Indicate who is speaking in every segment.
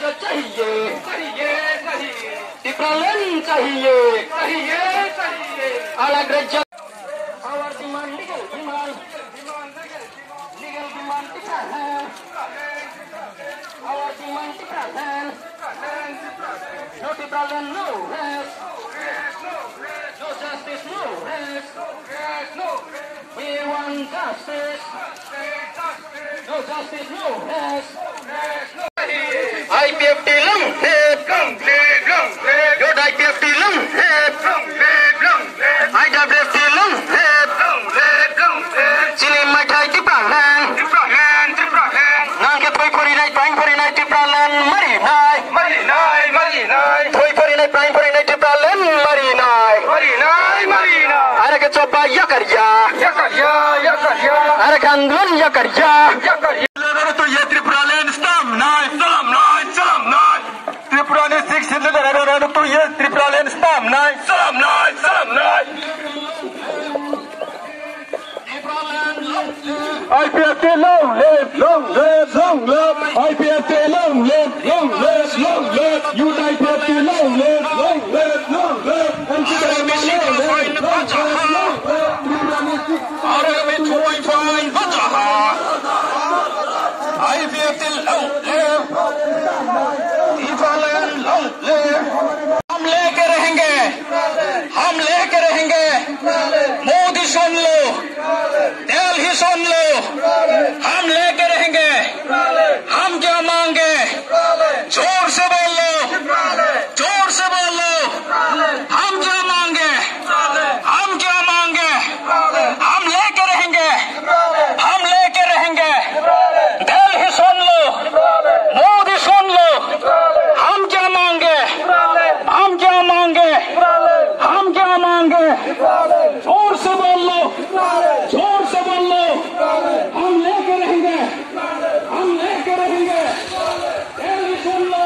Speaker 1: जो चाहिए
Speaker 2: चाहिए चाहिए
Speaker 1: डिफरेंट चाहिए
Speaker 2: चाहिए चाहिए
Speaker 1: अलग राज्य our demand legal demand
Speaker 2: demand legal demand
Speaker 1: legal demand different our demand no different no rest no justice no rest
Speaker 2: no
Speaker 1: we want justice no justice no rest टीलम कम से कम जो आईपीएफ
Speaker 2: टीलम कम
Speaker 1: से कम आईडब्ल्यूएफ टीलम कम से कम सिने मैथाय
Speaker 2: दिप्रालान दिप्रालान
Speaker 1: दिप्रालान नांगे थोय फरिनाय prime
Speaker 2: फरिनाय दिप्रालान मरिनाय मरिनाय
Speaker 1: मरिनाय थोय फरिनाय prime
Speaker 2: फरिनाय दिप्रालान
Speaker 1: मरिनाय मरिनाय मरिनाय अरे के चोपा
Speaker 2: यकरिया यकरिया यकरिया अरे
Speaker 1: कांदुन यकरिया यकरिया Toto jest triplalen sam naj,
Speaker 2: sam naj, sam naj.
Speaker 1: IPFT long live, long live, long live. IPFT long live, long live, long live. You जोर से बोल लो जोर से बोल लो हम लेके रहेंगे हम लेके रहेंगे दिल्ली सुन लो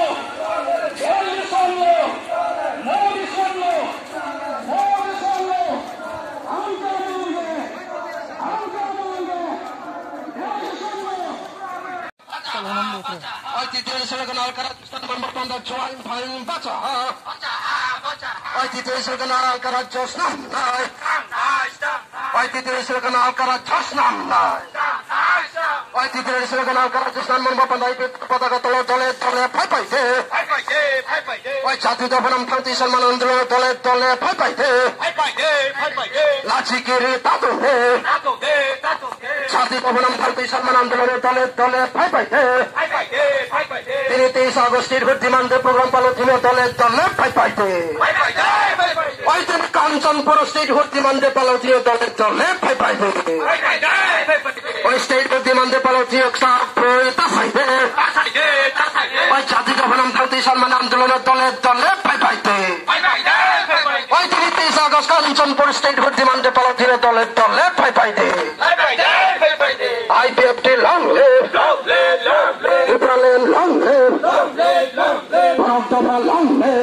Speaker 1: दिल्ली सुन लो मोदी सुन लो मोदी सुन लो हम क्या मांगे हम क्या मांगे दिल्ली सुन लो ITTL Seleganal Karat Statement Bertanda Join Paling Baca ITTL Seleganal Karat Josnam Nai ITTL Seleganal Karat Josnam Nai ITTL Seleganal Karat Josnam Membapandai Pataga Tole Tole Tole Pai Pai De
Speaker 2: Bye bye day bye bye day
Speaker 1: Oi Jati Dapanam Tangti Salman Andro Tole Tole Pai Pai De
Speaker 2: bye bye day bye bye
Speaker 1: তিনি তেইশ আগস্টের বুদ্ধিমানদের programme পালতীয় দলের দলে পাই পাইতে ওই তিনি Kanchanpur state বুদ্ধিমানদের পালতীয় দলের দলে পাই পাইতে ওই স্টেট বুদ্ধিমানদের
Speaker 2: day tasai day
Speaker 1: ওই জাতি গভনম ভারতী সম্মান আন্দোলনের দলের দলে পাই পাইতে ওই তিনি তেইশ আগস্ট কাঞ্চনপুর স্টেট বুদ্ধিমানদের পালতীয় দলের দলে পাই পাইতে আইপিএফটি লং
Speaker 2: long
Speaker 1: name.